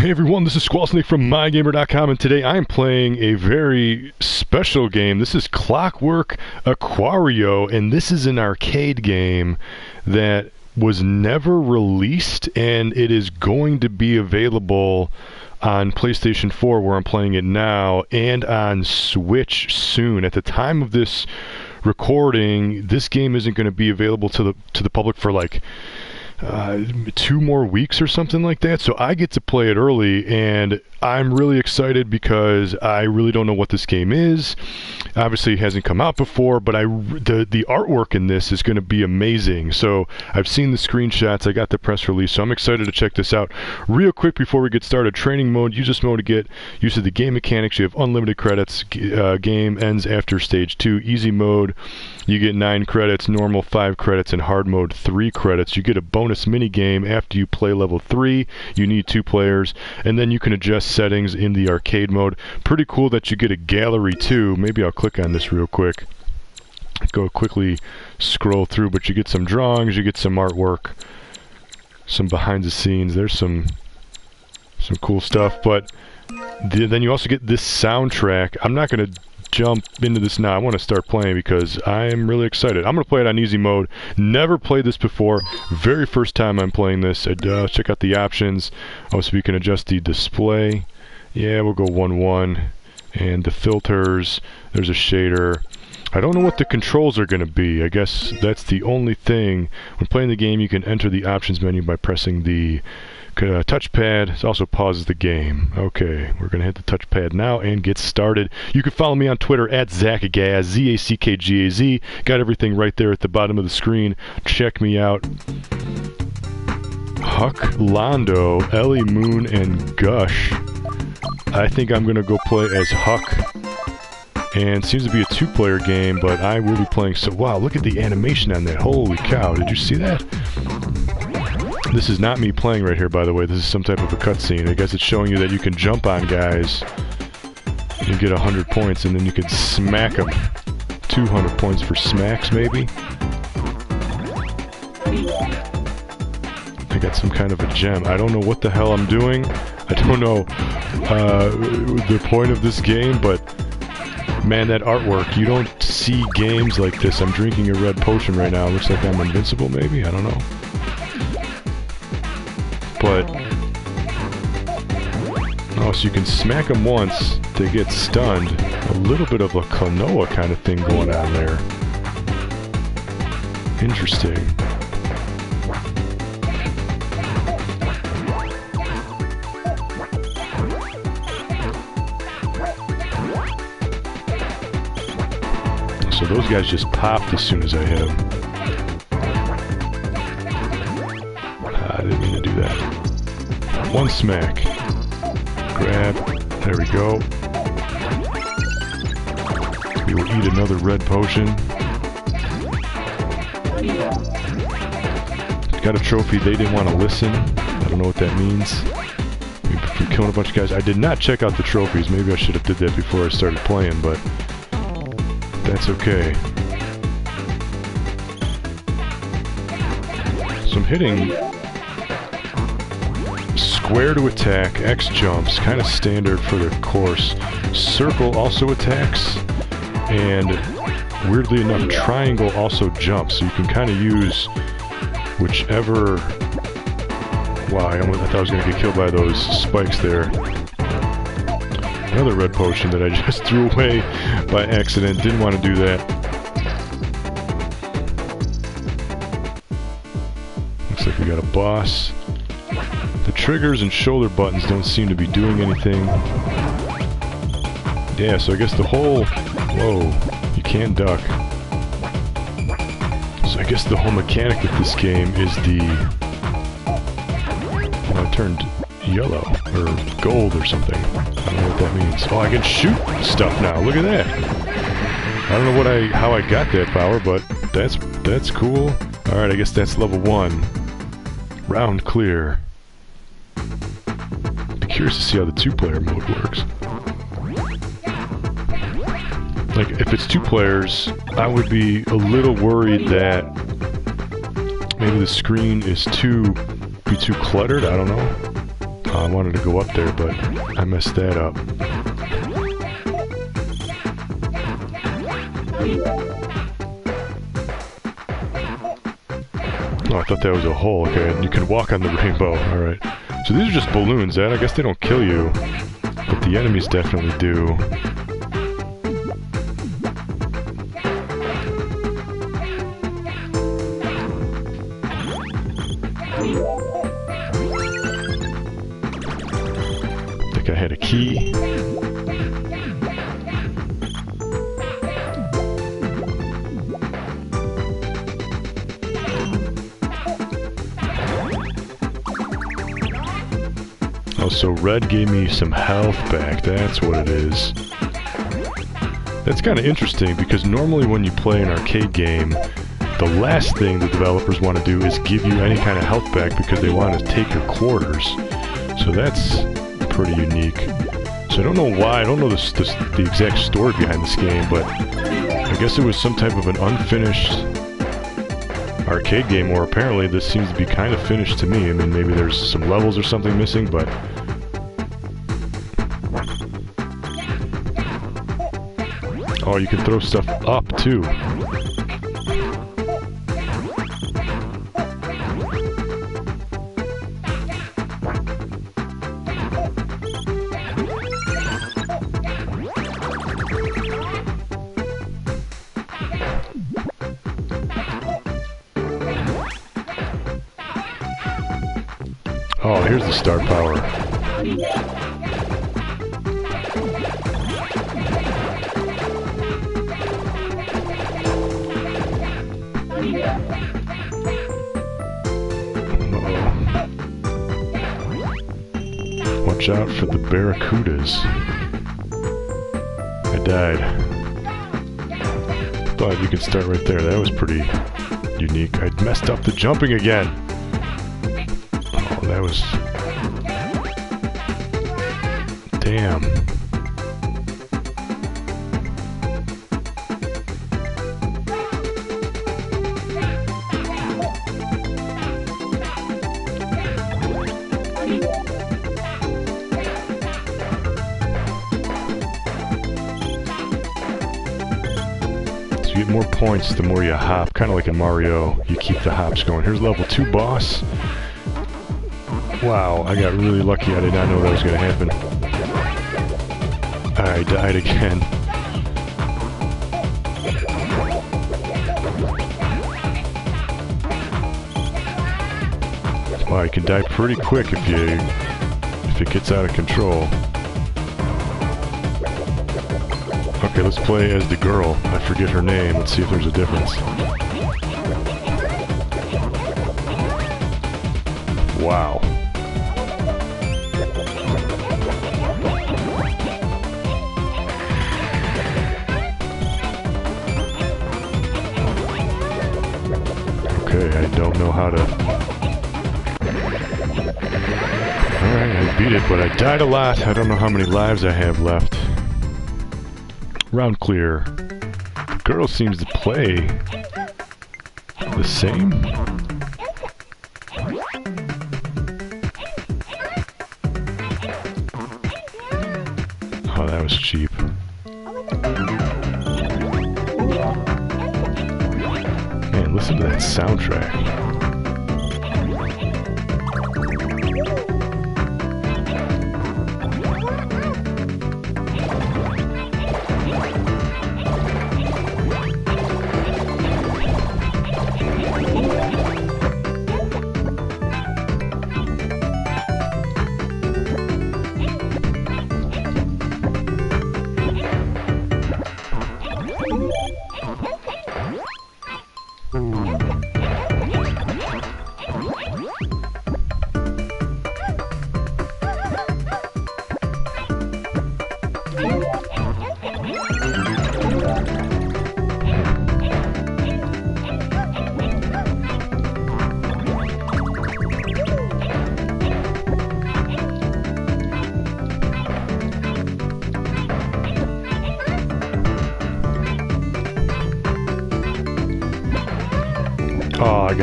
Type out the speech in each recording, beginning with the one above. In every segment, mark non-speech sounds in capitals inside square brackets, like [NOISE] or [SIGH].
Hey everyone, this is Squallsnake from MyGamer.com, and today I'm playing a very special game. This is Clockwork Aquario, and this is an arcade game that was never released, and it is going to be available on PlayStation 4, where I'm playing it now, and on Switch soon. At the time of this recording, this game isn't going to be available to the to the public for like uh, two more weeks or something like that. So I get to play it early, and I'm really excited because I really don't know what this game is. Obviously, it hasn't come out before, but I the the artwork in this is going to be amazing. So I've seen the screenshots. I got the press release, so I'm excited to check this out. Real quick before we get started, training mode. Use this mode to get used to the game mechanics. You have unlimited credits. Uh, game ends after stage two. Easy mode. You get nine credits. Normal five credits. And hard mode three credits. You get a bonus mini game after you play level three. You need two players, and then you can adjust settings in the arcade mode. Pretty cool that you get a gallery too. Maybe I'll click on this real quick. Go quickly scroll through, but you get some drawings, you get some artwork, some behind the scenes. There's some some cool stuff, but the, then you also get this soundtrack. I'm not going to jump into this now. I want to start playing because I'm really excited. I'm going to play it on easy mode. Never played this before. Very first time I'm playing this. Uh, check out the options. Also, we can adjust the display. Yeah, we'll go 1-1. And the filters. There's a shader. I don't know what the controls are going to be. I guess that's the only thing. When playing the game, you can enter the options menu by pressing the uh, touchpad. It also pauses the game. Okay, we're going to hit the touchpad now and get started. You can follow me on Twitter at Zackgaz, Z-A-C-K-G-A-Z. Got everything right there at the bottom of the screen. Check me out. Huck, Londo, Ellie Moon, and Gush. I think I'm going to go play as Huck. And seems to be a two-player game, but I will be playing... So, wow, look at the animation on that. Holy cow, did you see that? This is not me playing right here, by the way. This is some type of a cutscene. I guess it's showing you that you can jump on guys and get 100 points, and then you can smack them. 200 points for smacks, maybe? I got some kind of a gem. I don't know what the hell I'm doing. I don't know uh, the point of this game, but man, that artwork. You don't see games like this. I'm drinking a red potion right now. Looks like I'm invincible, maybe? I don't know but... Oh, so you can smack them once, they get stunned. A little bit of a Klonoa kind of thing going on there. Interesting. So those guys just popped as soon as I hit them. I didn't mean to do that. One smack. Grab. There we go. We will eat another red potion. Got a trophy. They didn't want to listen. I don't know what that means. From killing a bunch of guys. I did not check out the trophies. Maybe I should have did that before I started playing, but that's okay. So I'm hitting Square to attack, X jumps, kind of standard for the course. Circle also attacks, and weirdly enough, triangle also jumps, so you can kind of use whichever... Wow, I, almost, I thought I was going to get killed by those spikes there. Another red potion that I [LAUGHS] just threw away by accident. Didn't want to do that. Looks like we got a boss. Triggers and shoulder buttons don't seem to be doing anything. Yeah, so I guess the whole... Whoa, you can't duck. So I guess the whole mechanic with this game is the... Well, it turned yellow, or gold or something. I don't know what that means. Oh, I can shoot stuff now, look at that! I don't know what I how I got that power, but that's that's cool. Alright, I guess that's level one. Round clear curious to see how the two-player mode works. Like, if it's two players, I would be a little worried that maybe the screen is too be too cluttered. I don't know. Uh, I wanted to go up there, but I messed that up. Oh, I thought that was a hole. Okay, you can walk on the [LAUGHS] rainbow. Alright. So these are just balloons, Ed. I guess they don't kill you. But the enemies definitely do. I think I had a key. So red gave me some health back. That's what it is. That's kind of interesting because normally when you play an arcade game, the last thing the developers want to do is give you any kind of health back because they want to take your quarters. So that's pretty unique. So I don't know why, I don't know the, exact story behind this game, but I guess it was some type of an unfinished arcade game, or apparently this seems to be kind of finished to me. I mean, maybe there's some levels or something missing, but... Oh, you can throw stuff up, too. Oh, here's the star power. Out for the barracudas. I died. Thought you could start right there. That was pretty unique. I messed up the jumping again. Oh, that was... Damn. Points the more you hop, kind of like in Mario. You keep the hops going. Here's level 2 boss. Wow, I got really lucky. I did not know that was going to happen. I died again. Wow, you can die pretty quick if you if it gets out of control. Okay, let's play as the girl. I forget her name. Let's see if there's a difference. Wow. Okay, I don't know how to... Alright, I beat it, but I died a lot. I don't know how many lives I have left. Round clear. Girl seems to play the same. Oh, that was cheap. Man, listen to that soundtrack.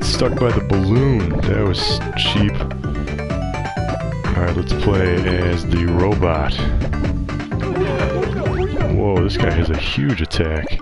Got stuck by the balloon. That was cheap. Alright, let's play as the robot. Whoa, this guy has a huge attack.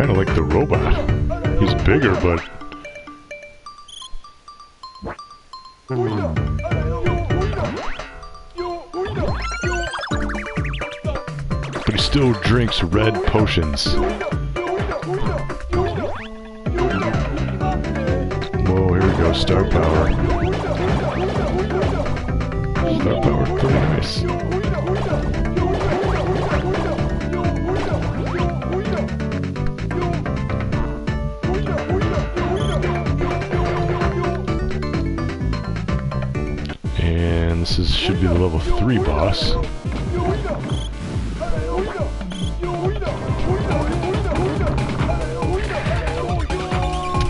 Kind of like the robot. He's bigger, but... But he still drinks red potions. Whoa, here we go, star power. This is should be the level 3 boss.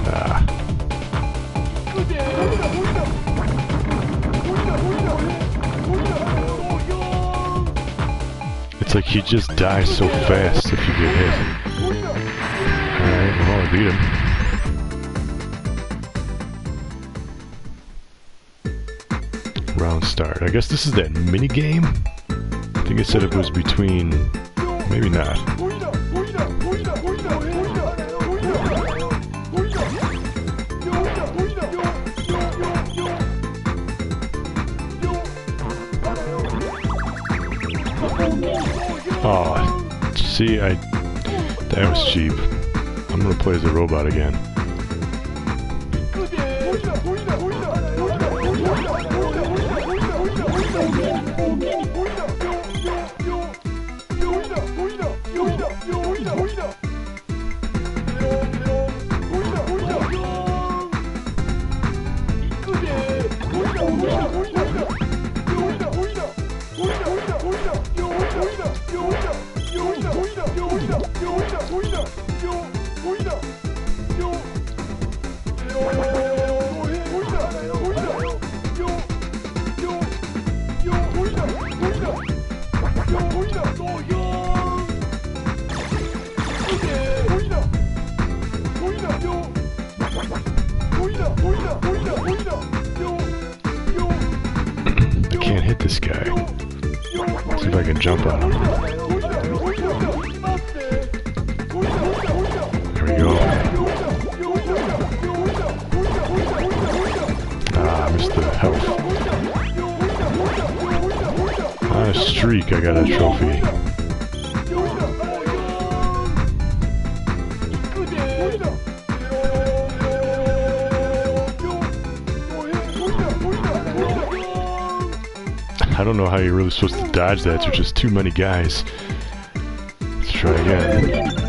Ah. It's like he just dies so fast if you get hit. Alright, well I beat him. I guess this is that mini game? I think it said it was between... Maybe not. Oh, see, I... That was cheap. I'm gonna play as a robot again. I can't hit this guy. See if I can jump on him. A streak, I got a trophy. I don't know how you're really supposed to dodge that. There's just too many guys. Let's try again.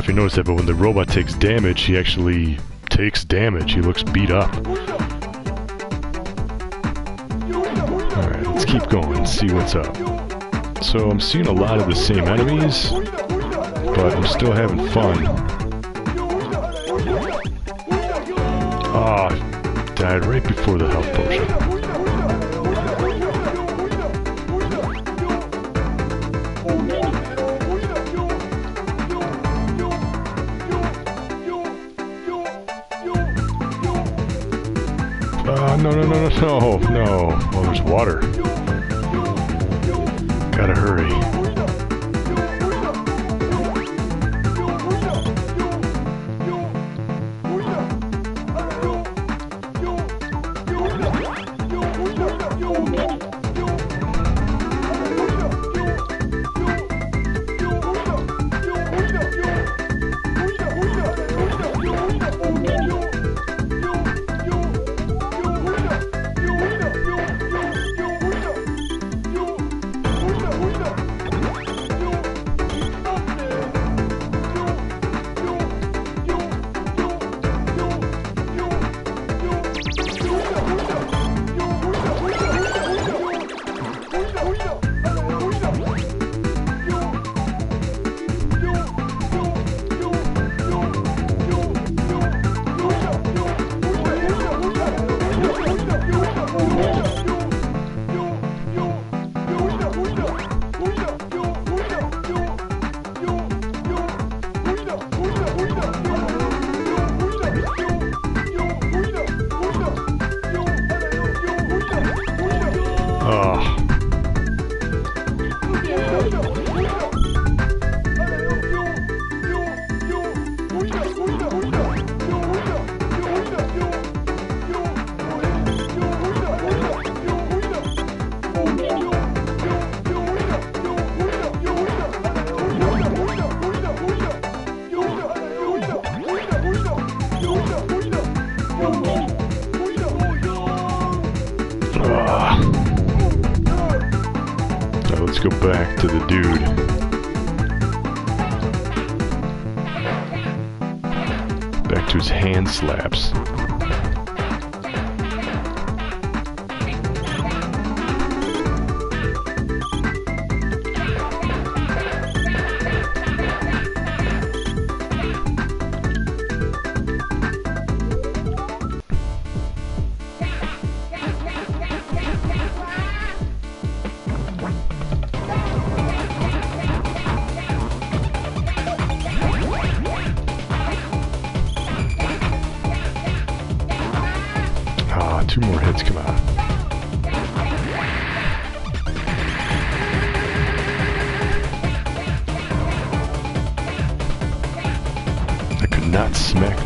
If you noticed that, but when the robot takes damage, he actually takes damage. He looks beat up. Alright, let's keep going and see what's up. So I'm seeing a lot of the same enemies, but I'm still having fun. Ah, died right before the health potion. Uh, no, no, no, no, no, no. Oh, there's water. Gotta hurry.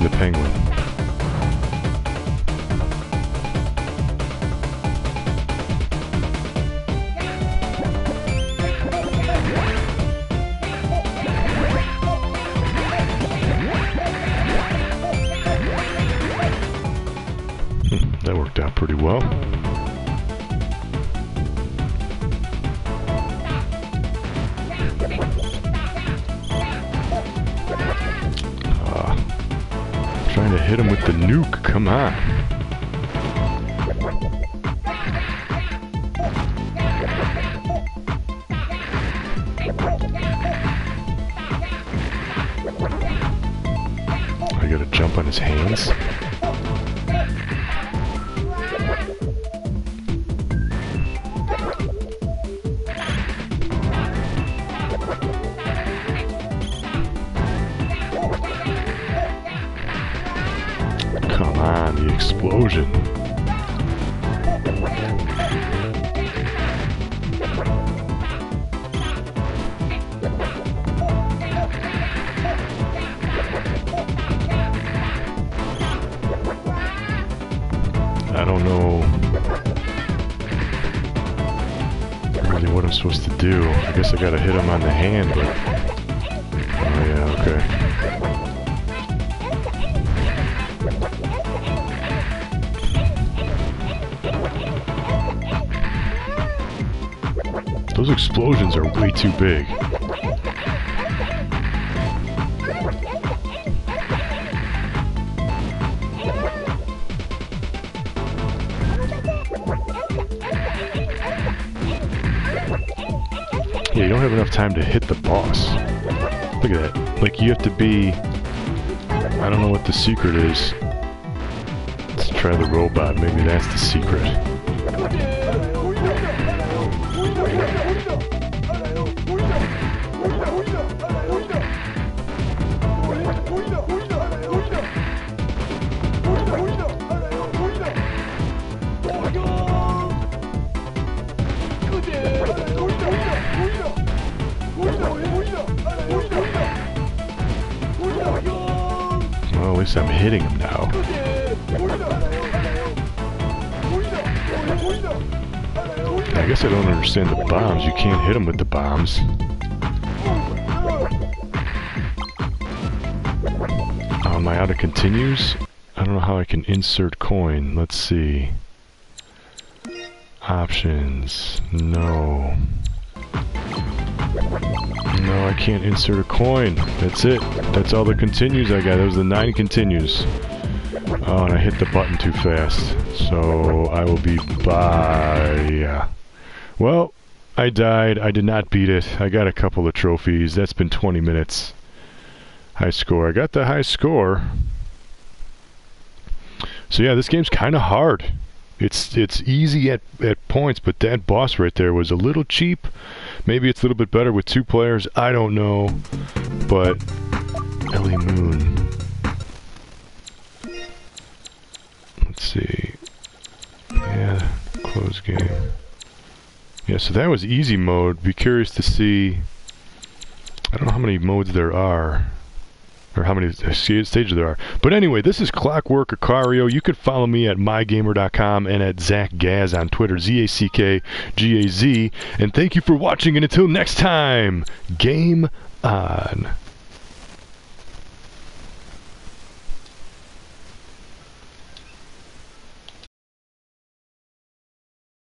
The penguin. Hmm, That worked out pretty well. Come on. I gotta jump on his hands. What I'm supposed to do. I guess I gotta hit him on the hand, but... Oh yeah, okay. Those explosions are way too big. Have enough time to hit the boss. Look at that. Like, you have to be... I don't know what the secret is. Let's try the robot. Maybe that's the secret. I'm hitting him now. I guess I don't understand the bombs. You can't hit him with the bombs. I out of continues? I don't know how I can insert coin. Let's see. Options. No. No, I can't insert a coin. That's it. That's all the continues I got. Those are the nine continues. Oh, and I hit the button too fast. So I will be bye. Well, I died. I did not beat it. I got a couple of trophies. That's been 20 minutes. High score. I got the high score. So yeah, this game's kind of hard. It's it's easy at, at points, but that boss right there was a little cheap. Maybe it's a little bit better with two players. I don't know. But Ellie Moon. Let's see. Yeah, close game. Yeah, so that was easy mode. Be curious to see. I don't know how many modes there are. Or how many stages there are. But anyway, this is Clockwork Aquario. You can follow me at mygamer.com and at Zack Gaz on Twitter, Z A C K G A Z. And thank you for watching. And until next time, game on.